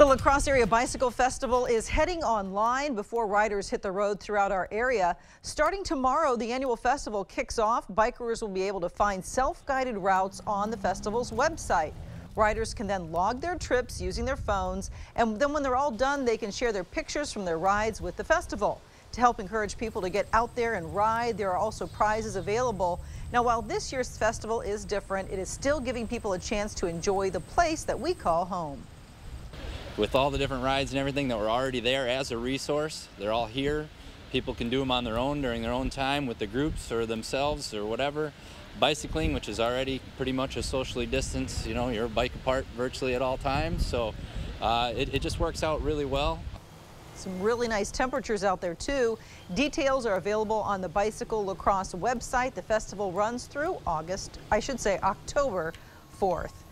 The La Crosse Area Bicycle Festival is heading online before riders hit the road throughout our area. Starting tomorrow, the annual festival kicks off. Bikers will be able to find self-guided routes on the festival's website. Riders can then log their trips using their phones, and then when they're all done, they can share their pictures from their rides with the festival. To help encourage people to get out there and ride, there are also prizes available. Now, while this year's festival is different, it is still giving people a chance to enjoy the place that we call home with all the different rides and everything that were already there as a resource. They're all here. People can do them on their own during their own time with the groups or themselves or whatever. Bicycling, which is already pretty much a socially distanced, you know, you're a bike apart virtually at all times. So uh, it, it just works out really well. Some really nice temperatures out there too. Details are available on the Bicycle La Crosse website. The festival runs through August, I should say October 4th.